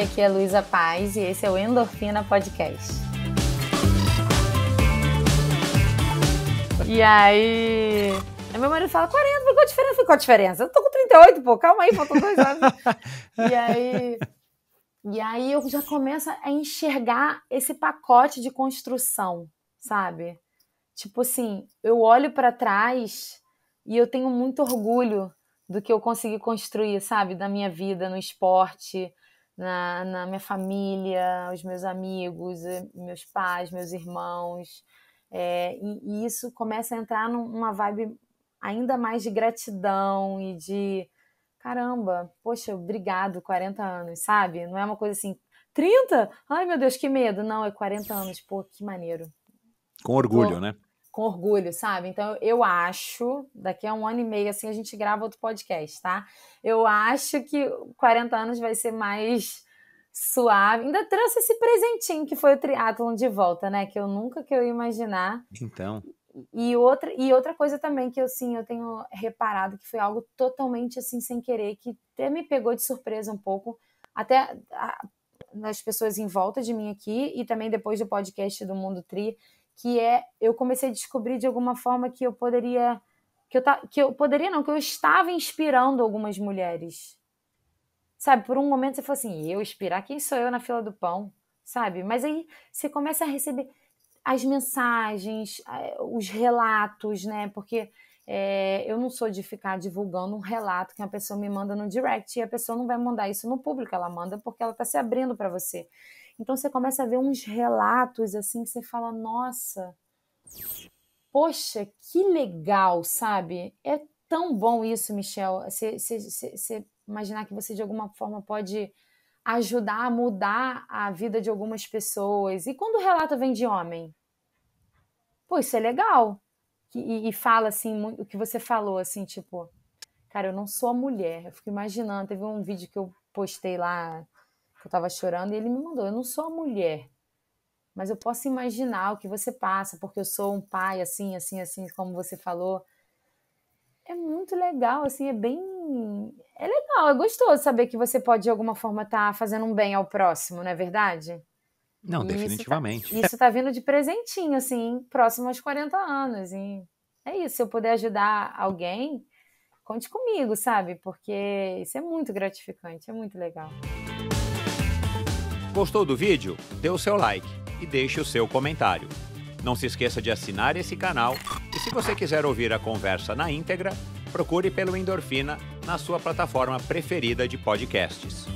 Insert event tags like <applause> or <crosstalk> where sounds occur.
Oi, aqui é Luísa Paz e esse é o Endorfina Podcast. E aí, meu marido fala 40, qual a diferença? Qual a diferença? Eu tô com 38, pô, calma aí, faltam dois anos. <laughs> e aí, e aí eu já começo a enxergar esse pacote de construção, sabe? Tipo assim, eu olho para trás e eu tenho muito orgulho do que eu consegui construir, sabe? Da minha vida no esporte, na, na minha família, os meus amigos, eh, meus pais, meus irmãos. É, e, e, isso começa a entrar numa vibe ainda mais de gratidão e de caramba, poxa, obrigado, 40 anos, sabe? Não é uma coisa assim, 30? Ai meu Deus, que medo. Não, é 40 anos, pô, que maneiro. Com orgulho, né? Com orgulho, sabe? Então eu acho, daqui a um ano e meio assim a gente grava outro podcast, tá? Eu acho que 40 anos vai ser mais suave. Ainda trouxe esse presentinho que foi o triatlon de volta, né? Que eu nunca que eu ia imaginar. Então. E outra, e outra coisa também que eu sim, eu tenho reparado que foi algo totalmente assim sem querer, que até me pegou de surpresa um pouco, até a, as pessoas em volta de mim aqui e também depois do podcast do Mundo Tri, que é eu comecei a descobrir de alguma forma que eu poderia que eu, que eu poderia não, que eu estava inspirando algumas mulheres. Sabe, por um momento você falou assim, eu inspirar, quem sou eu na fila do pão? Sabe? Mas aí você começa a receber as mensagens, os relatos, né? Porque é, eu não sou de ficar divulgando um relato que uma pessoa me manda no direct e a pessoa não vai mandar isso no público, ela manda porque ela está se abrindo para você. Então você começa a ver uns relatos assim que você fala, nossa, poxa, que legal, sabe? É tão bom isso, Michel. Você, você imaginar que você de alguma forma pode ajudar a mudar a vida de algumas pessoas. E quando o relato vem de homem? Pô, isso é legal. E, e fala assim, o que você falou, assim, tipo, cara, eu não sou a mulher. Eu fico imaginando, teve um vídeo que eu postei lá que eu tava chorando, e ele me mandou: Eu não sou a mulher, mas eu posso imaginar o que você passa, porque eu sou um pai assim, assim, assim, como você falou. É muito legal, assim, é bem. É legal, é gostoso saber que você pode, de alguma forma, estar tá fazendo um bem ao próximo, não é verdade? Não, e definitivamente. Isso tá, isso tá vindo de presentinho, assim, próximo aos 40 anos. E é isso, se eu puder ajudar alguém, conte comigo, sabe? Porque isso é muito gratificante, é muito legal. Gostou do vídeo? Dê o seu like e deixe o seu comentário. Não se esqueça de assinar esse canal e se você quiser ouvir a conversa na íntegra, procure pelo Endorfina na sua plataforma preferida de podcasts.